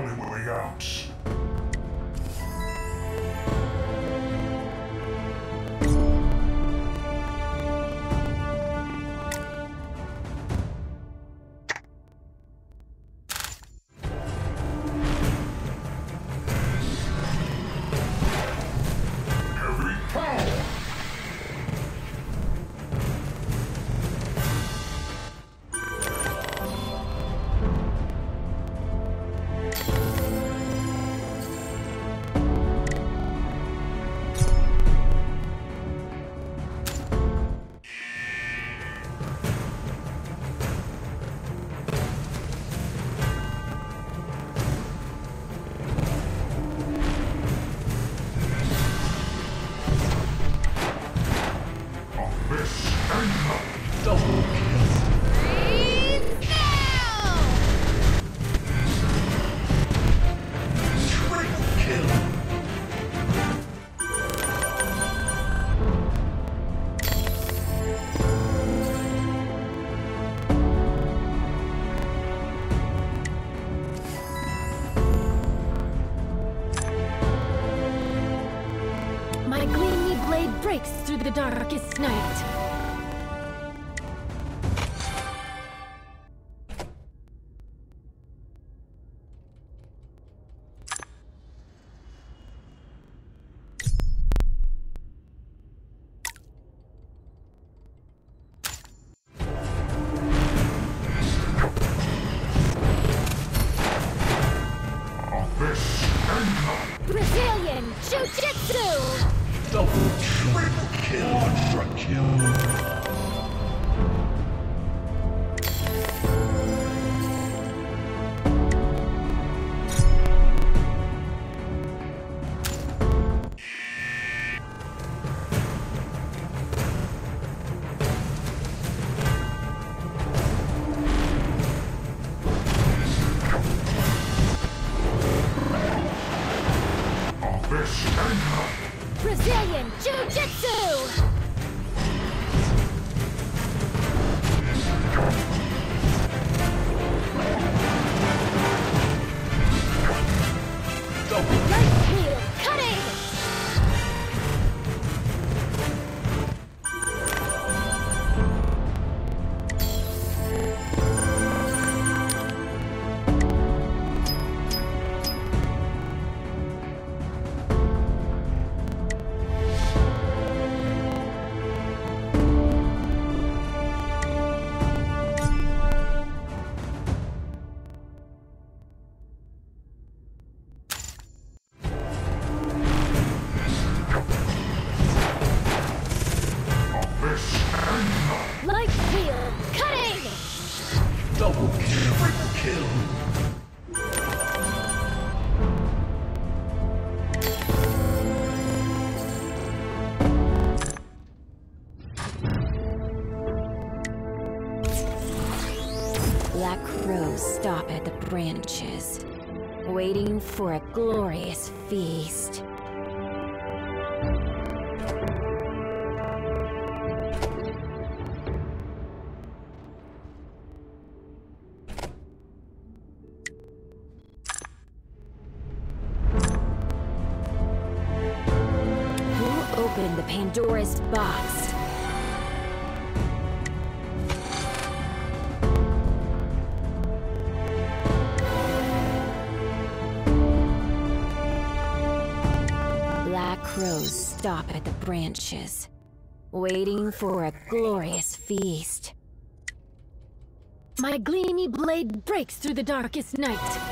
only way out. Brazilian branches, waiting for a glorious feast. Who opened the Pandora's box? Stop at the branches, waiting for a glorious feast. My gleamy blade breaks through the darkest night.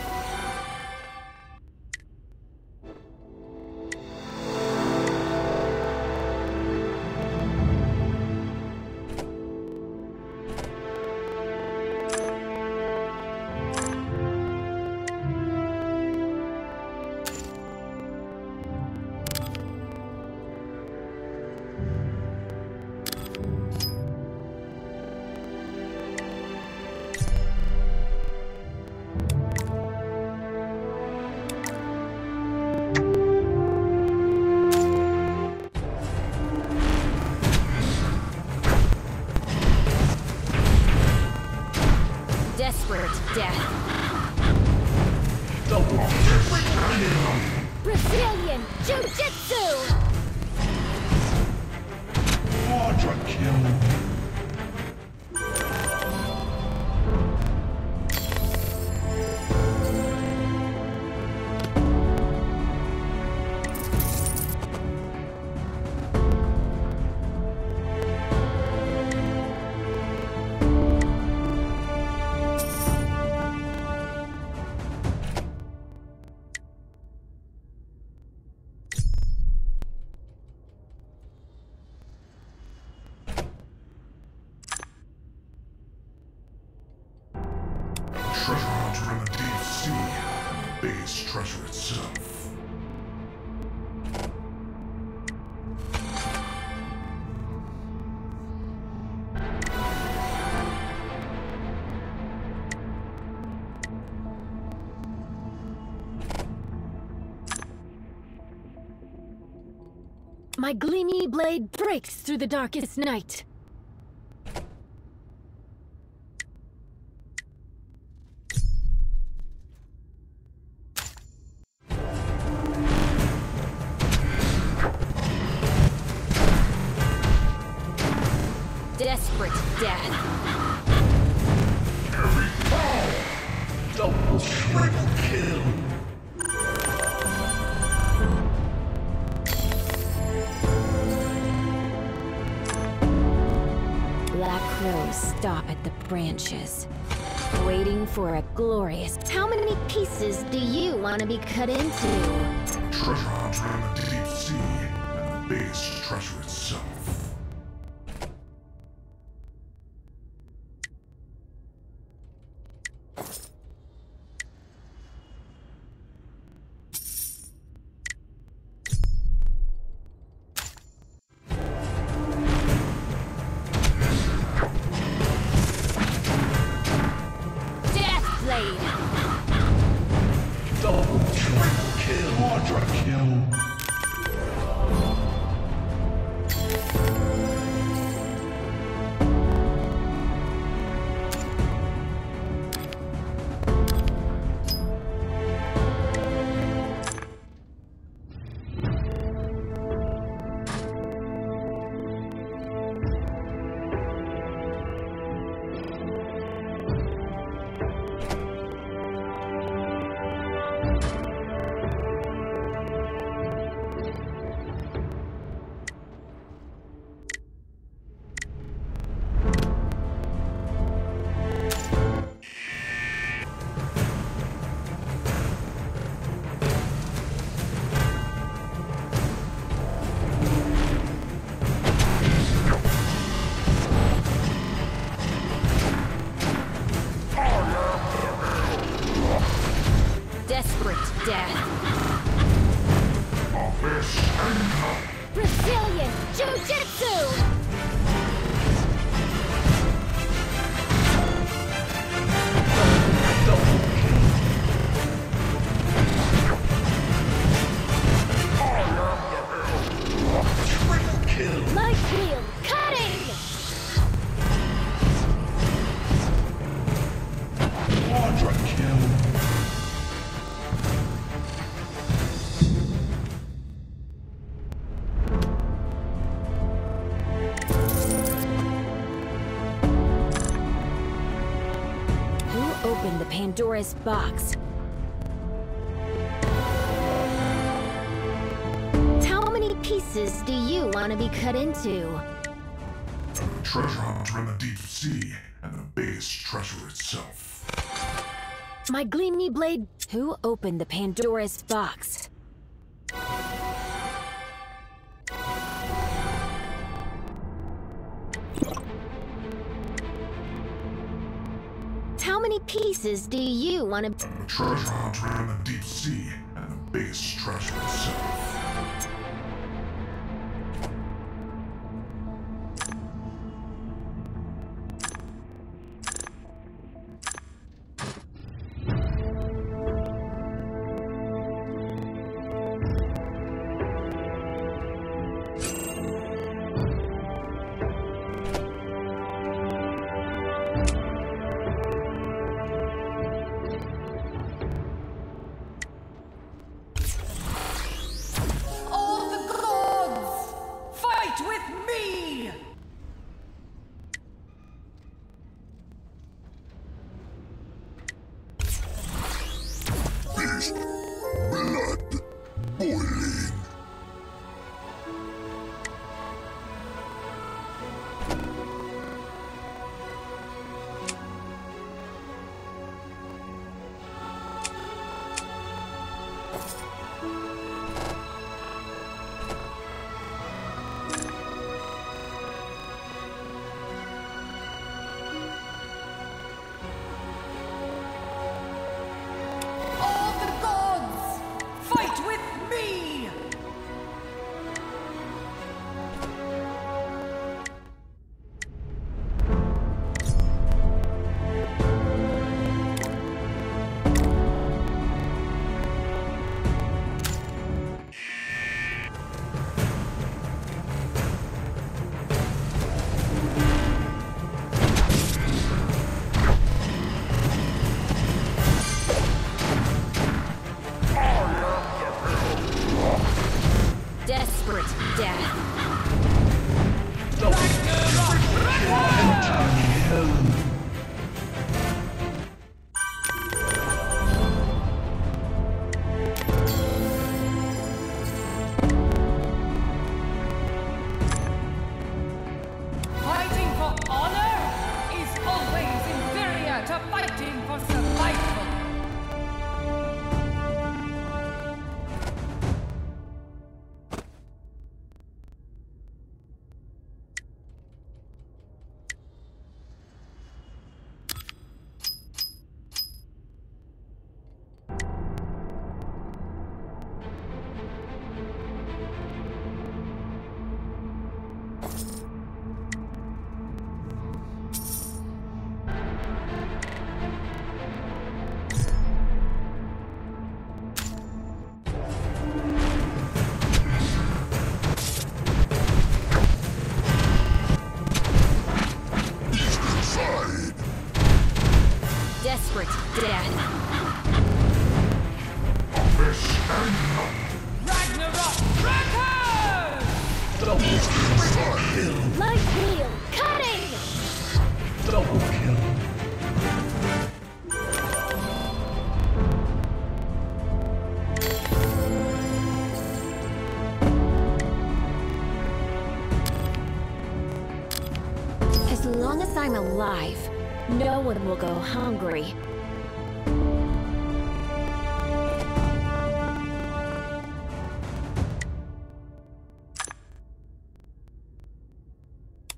My gleamy blade breaks through the darkest night. Waiting for a glorious. How many pieces do you want to be cut into? Treasure hunter in the deep sea, and the base treasure itself. Death. Opened the Pandora's box? How many pieces do you want to be cut into? Treasure hunter in the deep sea, and the biggest treasure itself. My gleamy blade. Who opened the Pandora's box? Many pieces do you want to... Treasure hunter in the deep sea, and the base treasure itself. Alive, no one will go hungry.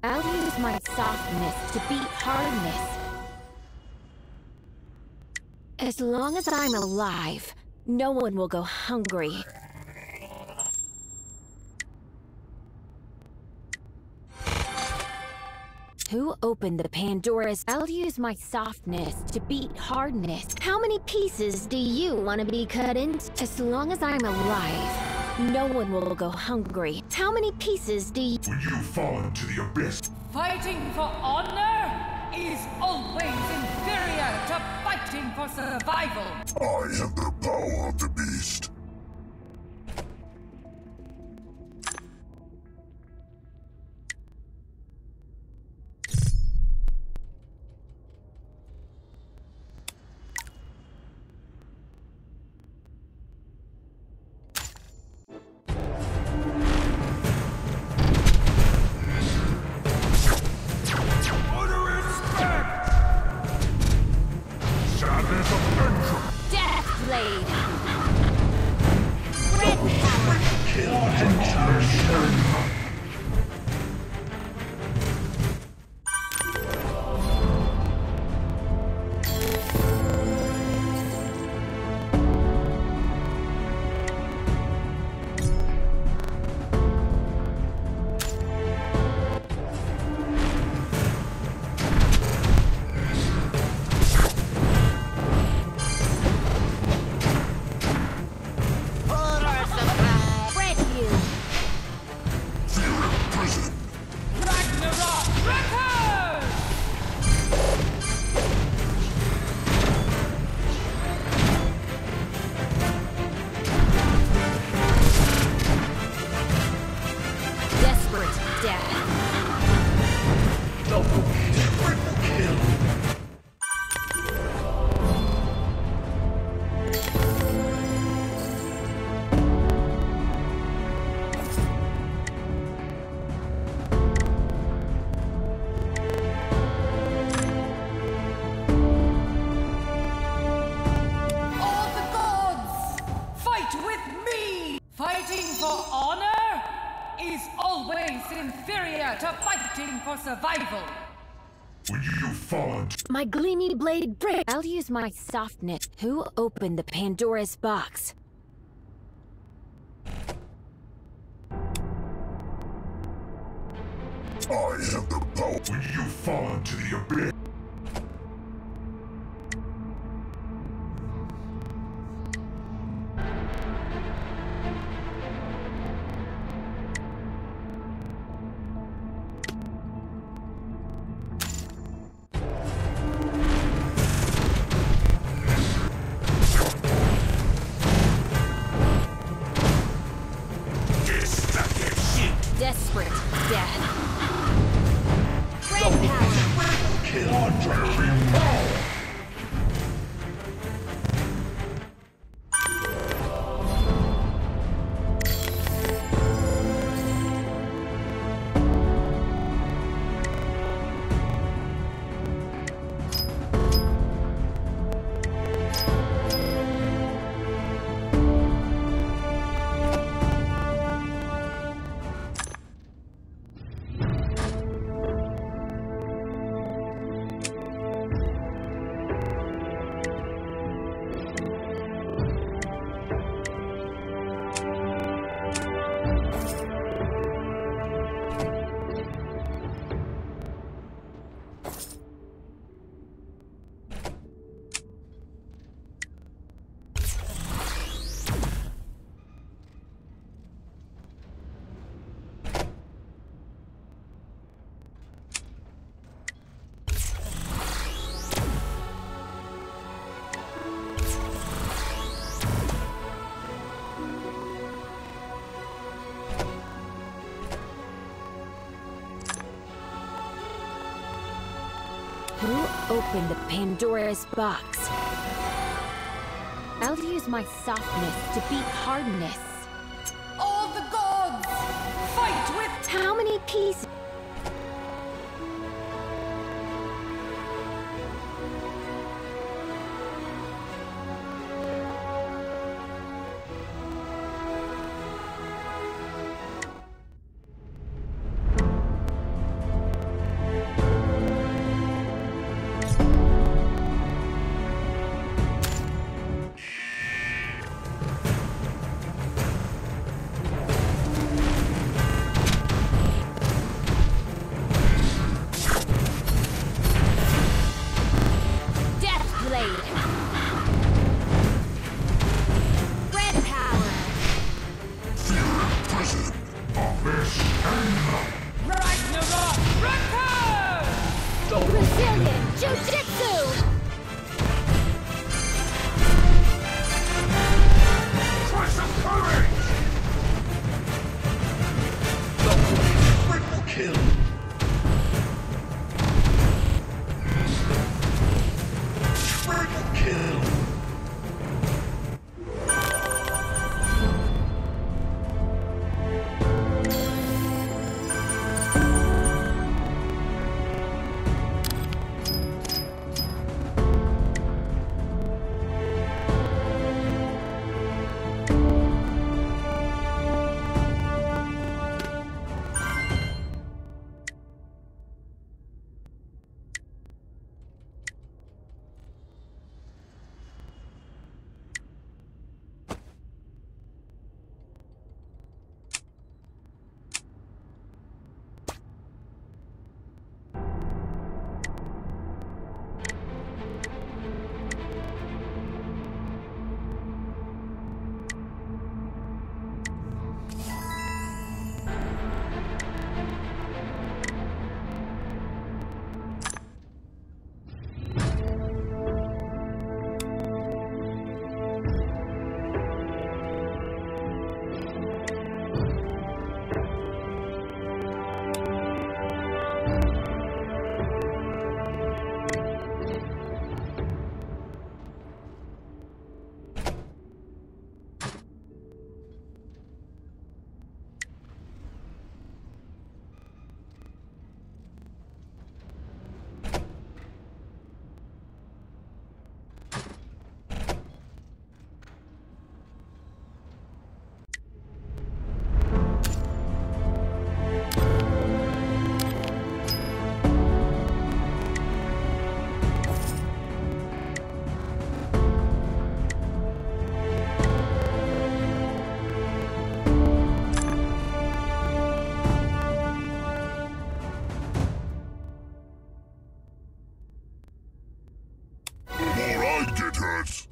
I'll use my softness to beat hardness. As long as I'm alive, no one will go hungry. Who opened the Pandora's? I'll use my softness to beat hardness. How many pieces do you want to be cut into? As long as I'm alive, no one will go hungry. How many pieces do you... When you fall into the abyss, Fighting for honor is always inferior to fighting for survival. I have the power of the beast. Fighting for survival. When you fall into My gleamy blade break! I'll use my softness. Who opened the Pandora's box? I have the power. When you fall into the abyss, Smashing. Open the Pandora's box. I'll use my softness to beat hardness. All the gods, fight with How many pieces?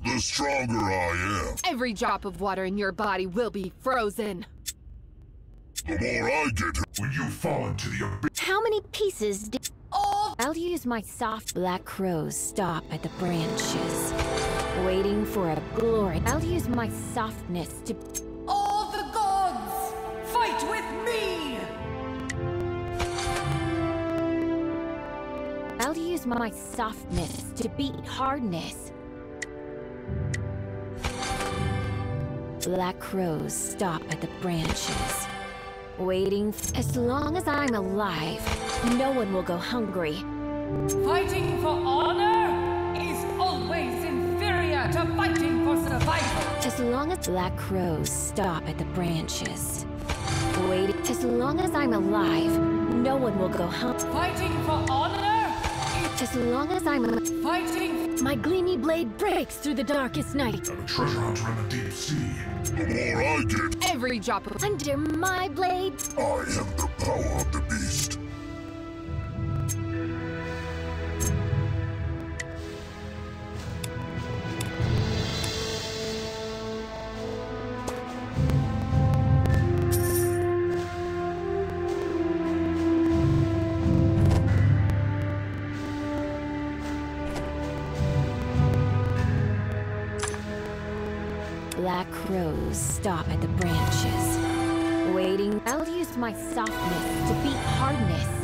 Get the stronger I am. Every drop of water in your body will be frozen. The more I get hurt. When you fall into the abyss. How many pieces did... All oh, I'll use my soft black crows stop at the branches, waiting for a glory. I'll use my softness to... all the gods, fight with me! I'll use my softness to beat hardness. Black crows stop at the branches, waiting. As long as I'm alive, no one will go hungry. Fighting for honor is always inferior to fighting for survival. As long as black crows stop at the branches, waiting. As long as I'm alive, no one will go hungry. Fighting for honor is As long as I'm alive. fighting My gleamy blade breaks through the darkest night. A treasure hunter in the deep sea. The more I get, Every drop of Under my blade, I am the power of the beast. Black crows stop at the branches, waiting. I'll use my softness to beat hardness.